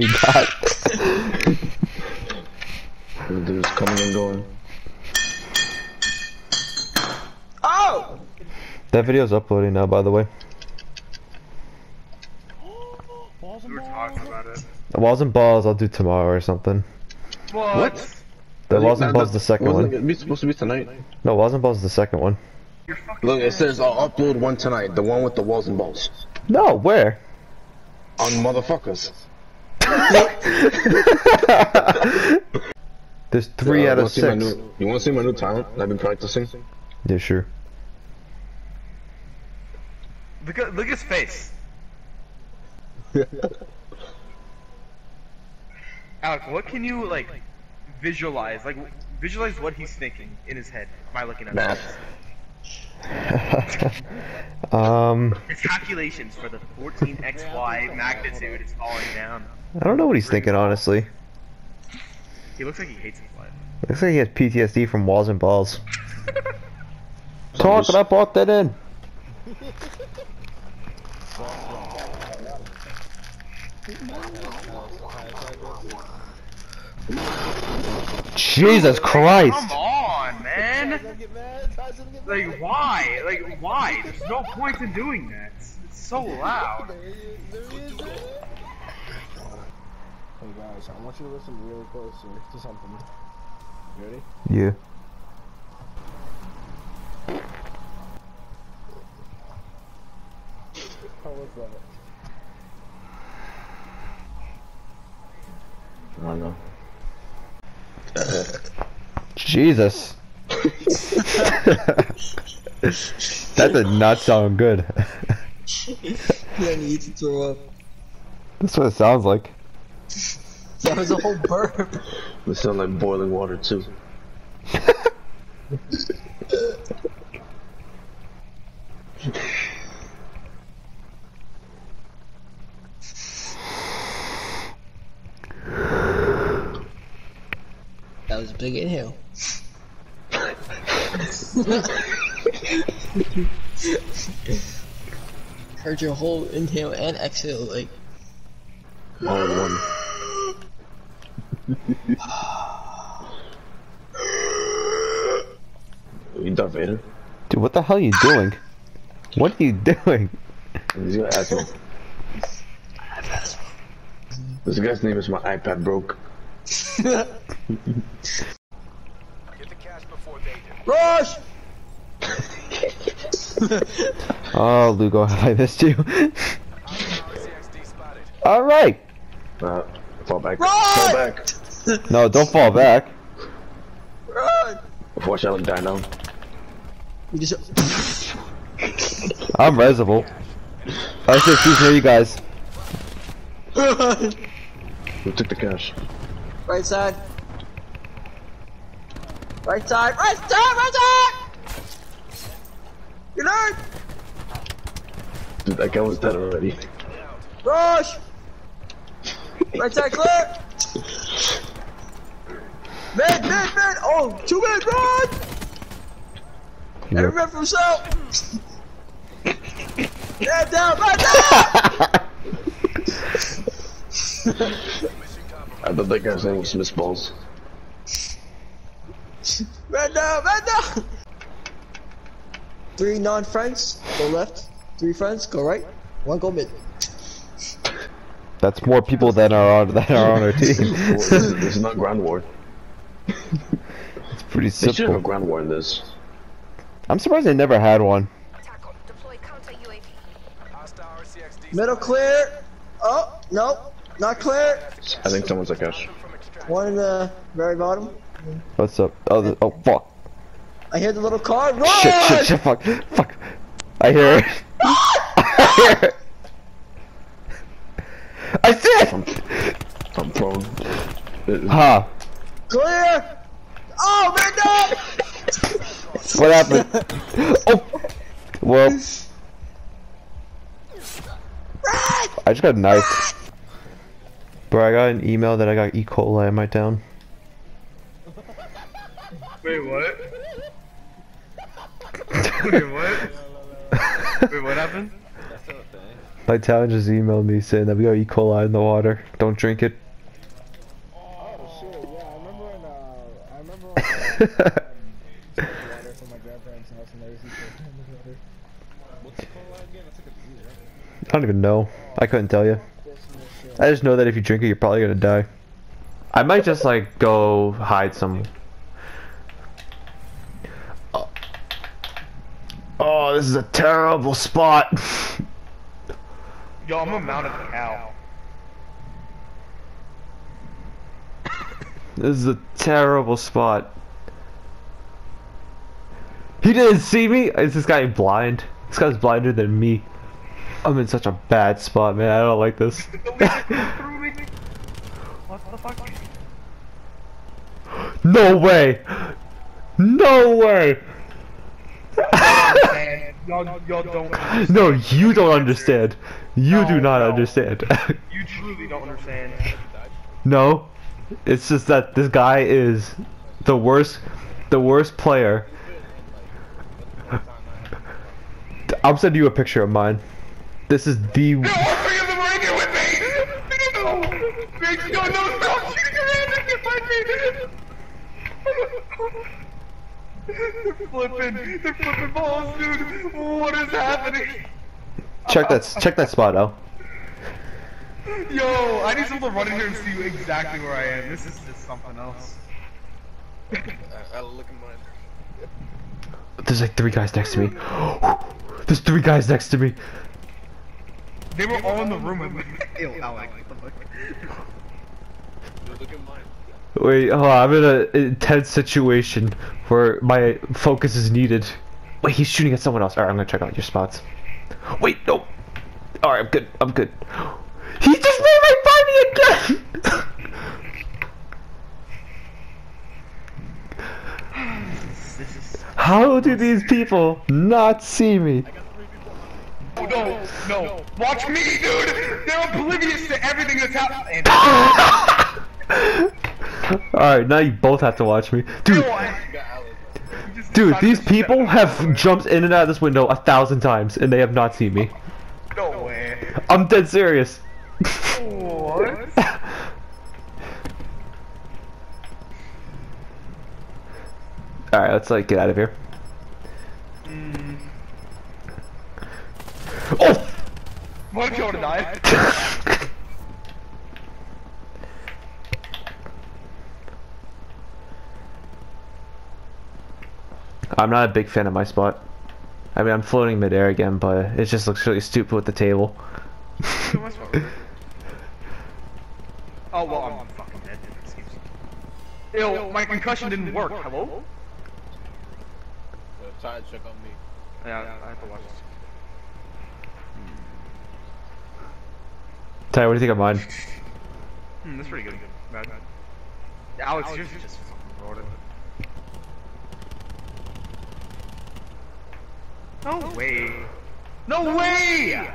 he got. The dude's coming and going. Oh! That video's uploading now, by the way. We were talking about it. The Walls and Balls I'll do tomorrow or something. What? The Walls and That- Balls the second wasn't one. it supposed to be tonight? No, Walls and Balls is the second one. Look, it says I'll upload one tonight. The one with the walls and balls. No, where? On motherfuckers. There's three Uh, out of see my six. new- you want to see my new talent I've been practicing? Yeah, sure. Look at look at his face. Alec, what can you like visualize? Like visualize what he's thinking in his head by looking at Math. um, His calculations for the 14xy magnitude is falling down. I don't know what he's thinking, honestly. He looks like he hates his life. Looks like he has PTSD from Walls and Balls. Talk, I bought that in. Jesus Christ! Come on, man! Like why? Like why? There's no point in doing that. It's, it's so loud. Hey guys, I want you to listen really closely to something. You ready? Yeah. How was that? I don't know. Jesus. that did not sound good. I need to throw up. That's what it sounds like. That was a whole burp. It sounds like boiling water too. That was a big inhale. Heard your whole inhale and exhale, like. All in one. you Darth Vader? Dude, what the hell are you doing? What are you doing? He's gonna ask me. This guy's name is my iPad broke. Rush! Oh, Lugo, I missed you. Alright. Uh, fall back. Run! Fall back. No, don't fall back. Run! Watch out, die now. You just. I'm Resible. I say she's near you guys. Run! Who took the cash? Right side. Right side. Right side. Right side. You're. Dude, that guy was dead already. Rush. Right side clear. Mid, mid, mid. Oh, two mid. Run. Every run for himself. Yeah, down. Right down. I thought that guy's name was Miss Balls. Right down. Right down. Three non-friends. Go left. Three friends. Go right. One go mid. That's more people than are on that are on our team. Well, this, is, this is not ground war. it's pretty They should have a simple. ground war in this. I'm surprised they never had one. Tackle. Deploy counter UAV. Middle clear. Oh, no. Not clear. I think someone's a cash. One in the very bottom. What's up? Oh, the, oh fuck. I hear the little car. Run! Shit, shit, shit, fuck, fuck. I hear it. I hear it. I see it! I'm prone. Uh, ha! Clear! Oh, man, no! What happened? Oh! Well, I just got knifed. Bro, I got an email that I got E. coli in my town. Wait, what? Wait, what? Wait, what happened? My town just emailed me saying that we got E. coli in the water. Don't drink it. Oh shit, yeah, I remember when, uh, I remember when, uh, um, water from my grandparents' house and there was E. coli in the water. What's the coli again? That's like a? I don't even know. I couldn't tell you. I just know that if you drink it, you're probably gonna die. I might just like go hide some. Oh, this is a terrible spot. Yo, I'm a mounted cow. This is a terrible spot. He didn't see me? Is this guy blind? This guy's blinder than me. I'm in such a bad spot, man. I don't like this. What the fuck? no way! No way! Man, y'all, y'all don't. no, you don't understand. You do not no. understand. You truly don't understand. no, it's just that this guy is the worst, the worst player. I'm sending you a picture of mine. This is the. No, three of them are in here with me! No! No, no, no! Shooting around! They can find me! They're flipping! They're flipping balls, dude! What is happening? Check that. Check that spot out. Yo, I need someone to run in here and see exactly where I am. This is just something else. I'll look in mine. There's like three guys next to me. There's three guys next to me. They were all in the room with me. Ew, Alec, what the fuck? Dude, look in mine. Wait, hold on, I'm in an intense situation where my focus is needed. Wait, he's shooting at someone else. Alright, I'm gonna check out your spots. Wait, no. Alright, I'm good. I'm good. He just made right by me again! How do these people not see me? Oh, no, no. Watch me, dude! They're oblivious to everything that's happening. Alright, now you both have to watch me. Dude, You got Alex. dude, these people have jumped in and out of this window a thousand times and they have not seen me. No way. I'm dead serious. What? Alright, let's like get out of here. Oh! What if you want to die? I'm not a big fan of my spot. I mean, I'm floating midair again, but it just looks really stupid with the table. Oh, well, I'm fucking dead. Excuse me. Ew, my concussion didn't work. Hello? The tide check on me. Yeah, I have to watch this. Ty, what do you think of mine? Hmm, that's pretty good. Bad, bad. Alex, yours is just fucking No way! No way!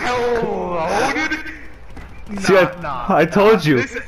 Hello, dude? See, I- I told you. This is...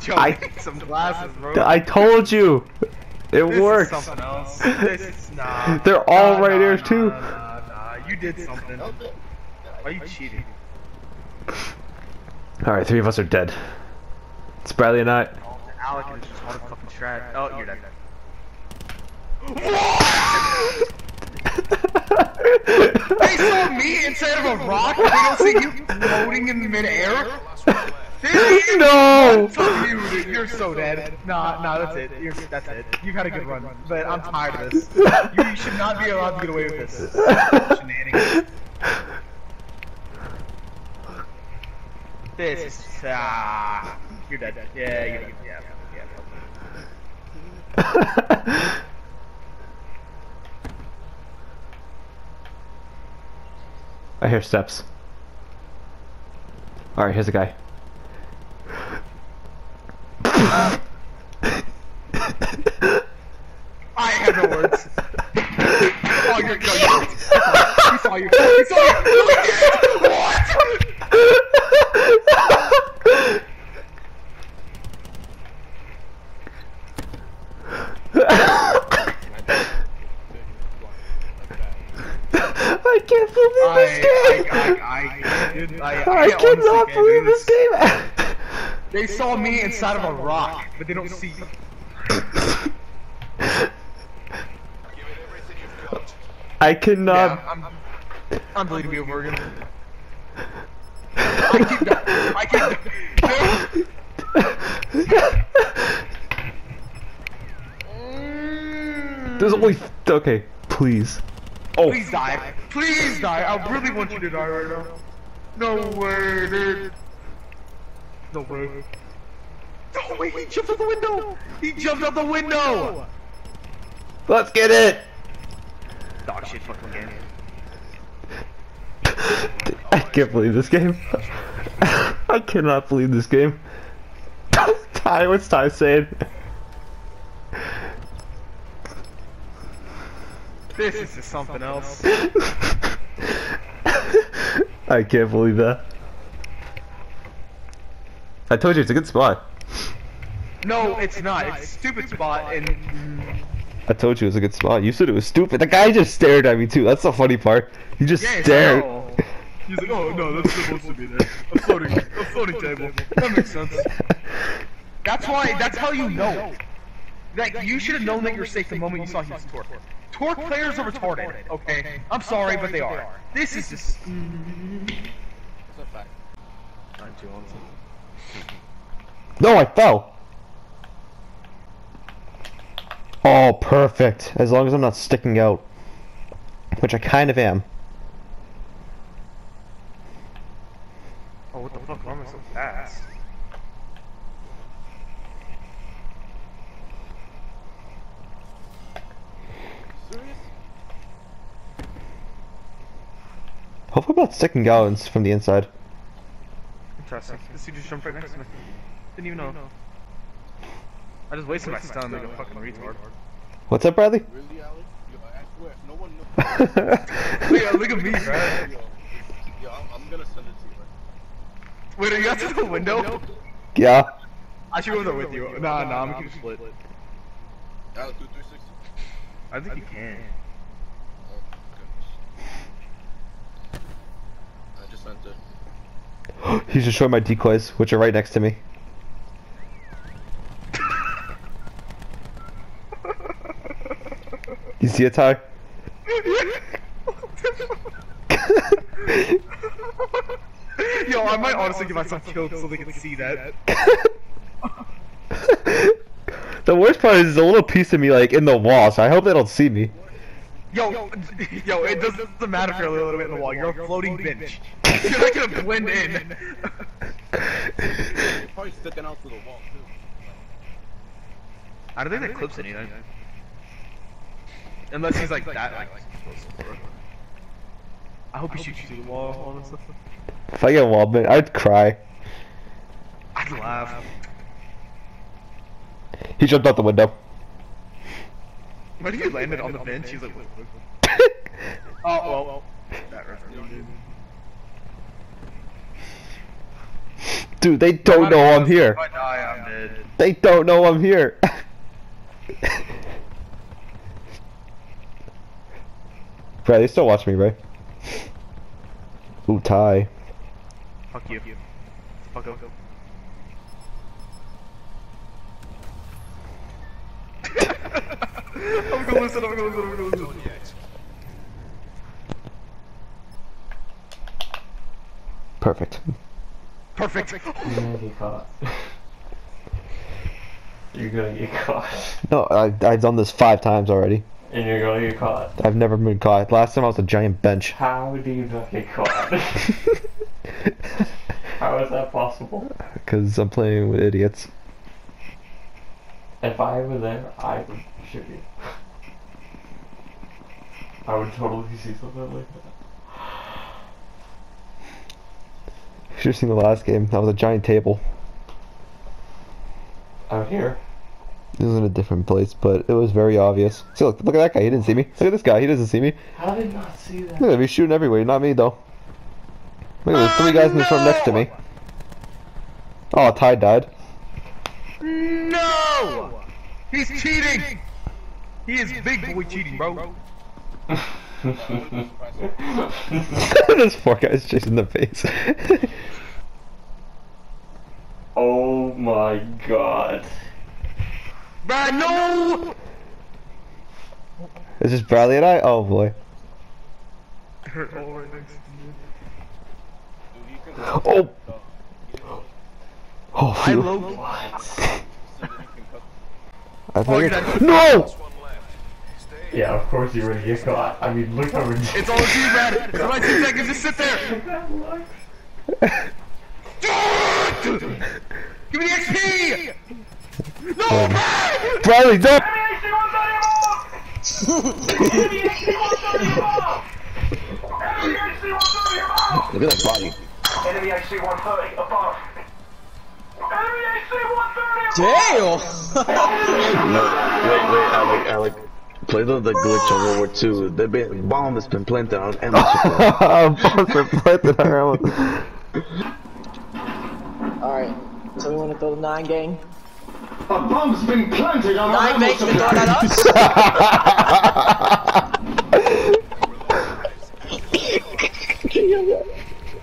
Joe, I- I... some glasses, bro. I told you! It This is something else. This is nah. They're all Nah, right nah, here, nah, too. Nah, nah, you did something. Why are you cheating? Alright, three of us are dead. It's Bradley and I. Oh, Alec is just hard fucking strat. Oh, you're dead. They saw me inside of a rock, and they don't see you floating in the midair. Dude, no! Fuck You, you're so dead. Nah, nah, that's it. You're, that's it. You've had a good run, but I'm tired of this. You, you should not be allowed to get away with this. Shenanigans. This is ah. You're dead. Yeah, you're dead. Yeah, yeah. I hear steps. Alright, here's a guy. I have no words. oh, you're, no, you're, he saw you. He saw you. No, he didn't. What? I can't believe this game. I, I, dude, I, I, I cannot believe this game. They saw me inside of a rock, but they don't see you. I cannot. Yeah, I'm, I'm deleting me over again. I keep dying. I keep There's only okay. Please. Oh, Please die. Please die. I really want you to die right now. No way, dude. No way. No way, he jumped out the window! He jumped out the window! let's get it. Dog shit fucking game. I can't believe this game. I cannot believe this game. Ty, what's Ty saying? This is just something else. I can't believe that. I told you it's a good spot. No, it's not. It's a stupid spot and I told you it was a good spot. You said it was stupid. The guy just stared at me too. That's the funny part. He just yeah, stared. no. He's like, oh no, that's supposed to be there. A floating, a floating table. That makes sense. That's why. That's how you know. Like you should have known that you're safe the moment you saw his torque. Torque players are retarded. Okay, I'm sorry, but they are. This is just. No, I fell. Oh, perfect. As long as I'm not sticking out. Which I kind of am. Oh, what the fuck? Why am I so fast? Hopefully I'm not sticking out ins- from the inside. Interesting. This dude just jumped right next to me. Didn't even know. I just wasted my stun like a fucking retard. What's up, Bradley? Really, Alex? Yo, I swear, no one knows. Wait, look at me, bro. Yo, yo, I'm, I'm gonna send it to you. Right? Wait, are you outside the window? yeah. I should go there with you. Nah, nah, I'm gonna split. Alex, do 360. I think you can. Oh, goodness. I just sent it. He's just showing my decoys, which are right next to me. You see it, Ty? Yo, I might honestly get myself killed so they can see that. the worst part is there's a little piece of me like in the wall, so I hope they don't see me. Yo, yo, it doesn't matter if you're a little bit in the wall. You're a floating bench. You're not gonna blend in. Probably sticking out to the wall, too. I don't think that clips anything. Unless he's like that, like. I hope he shoots you through the wall, honestly. If I get a wall, man, I'd cry. I'd laugh. He jumped out the window. What if you landed on the bench? He's like, oh, well. That rest Dude, they don't know I'm here. If I die, I'm dead. They don't know I'm here. Right, they still watch me, right? Ooh, Ty. Fuck you. Fuck up. I'm gonna listen, I'm gonna listen, I'm gonna listen. Perfect. Perfect. You're gonna get caught. You're gonna get caught. No, I, I've done this five times already. And you're gonna get caught. I've never been caught. Last time I was a giant bench. How do you not get caught? How is that possible? Because I'm playing with idiots. If I were there, I would shoot you. I would totally see something like that. You should have seen the last game. That was a giant table. Out here. This was in a different place, but it was very obvious. See, look, look at that guy. He didn't see me. Look at this guy. He doesn't see me. How did I not see that? Look at him. He's shooting everywhere. Not me, though. Look at there's three guys in this room next to me. Oh, Ty died. No! He's cheating! He is big boy cheating, bro. this poor guy's chasing the face. oh my god. Brad, no! Is this Bradley and I? Oh boy. Oh. Oh, phew. low. I Oh, think not- it- No! Yeah, of course you were gonna get caught. I mean, look how ridiculous. It's all you, Brad. It's only two seconds. Just sit there. Give me the XP! No, oh. Brad! Bradley, don't! Look at that body. Damn! No, wait, wait, Alec, Alec. Play the, the glitch on World War II. The ba- bomb has been planted on ammo supply. Bombs are planted on our. Alright, so we wanna throw the nine gang? A bomb's been planted on Nine our bangs been thrown at us?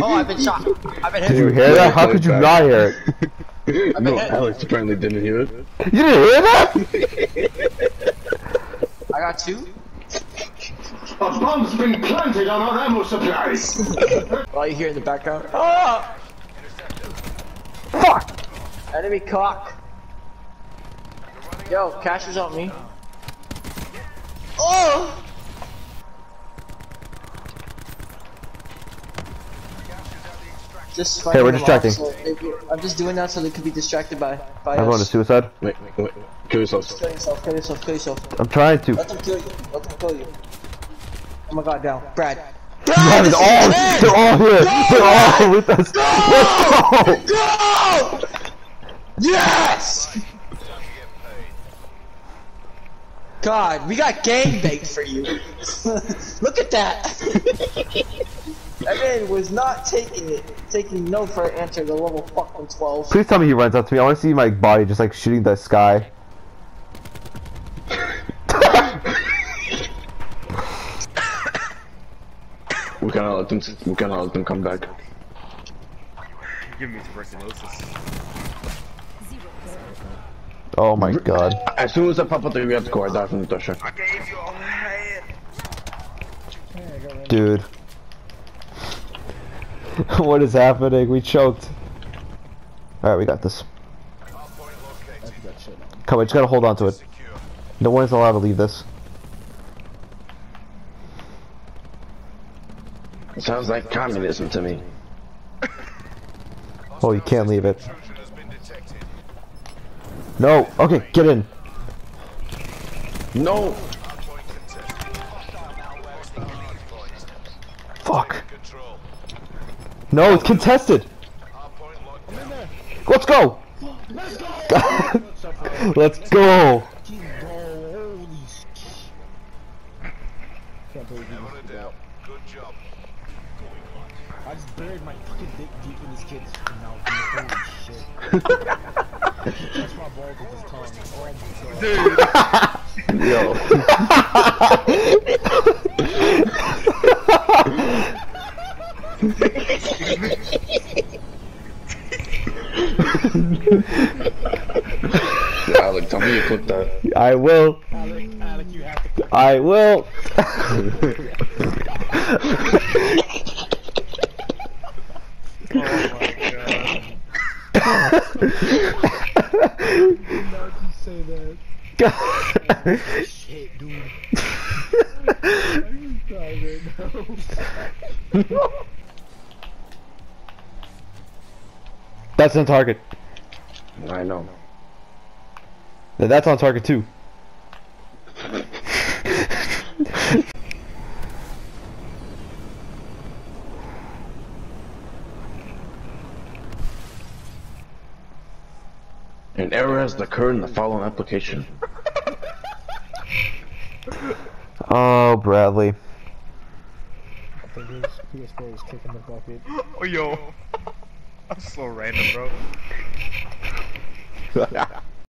oh, I've been shot. I've been hit. Did you hear that? How could you not hear it? no, Alex apparently didn't hear it. You didn't hear that? I got two. A bomb's been planted on our ammo supplies. All you hear in the background. Oh! Fuck! Enemy cock. Yo, cash is on me. Oh! Just Hey, we're distracting. off, so I'm just doing that so they could be distracted by by I'm going to us. suicide. Wait, wait, kill yourself. Kill yourself, kill yourself, kill yourself. I'm trying to. Let them kill you. Let them kill you. Oh my god, down. Brad. Yeah, Brad, they're all, they're all here. They're all with us. Let's go! Go! Yes! God, we got gangbanged for you. Look at that. that man was not taking it, taking no for an answer to level fucking 12. Please tell me he runs up to me. I want to see my body just like shooting the sky. We cannot let them. We cannot let them come back. Give me tuberculosis. Oh my god. As soon as I pop up there, we have. I die from the thresher. I gave you a head. Dude. what is happening? We choked. Alright, we got this. Come on, just gotta hold on to it. No one's allowed to leave this. Sounds like communism to me. Oh, you can't leave it. No! Okay, get in! No. Fuck! No, it's contested! Let's go! Let's go! Holy sh- Can't believe you just did that. I just buried my fucking dick deep in this kid's mouth. dude. Holy shit. That's my balls with his tongue. Oh my god. Yo. Alec, tell me you clipped that. I will. Alec, Alec, you have to. I will. Not you say that. Shit, dude. I'm sorry right now. That's on target. I know. Then That's on target too. An error has occurred in the following application. Oh, Bradley. I PS4 is kicking the bucket. Oh yo. I'm so random, bro.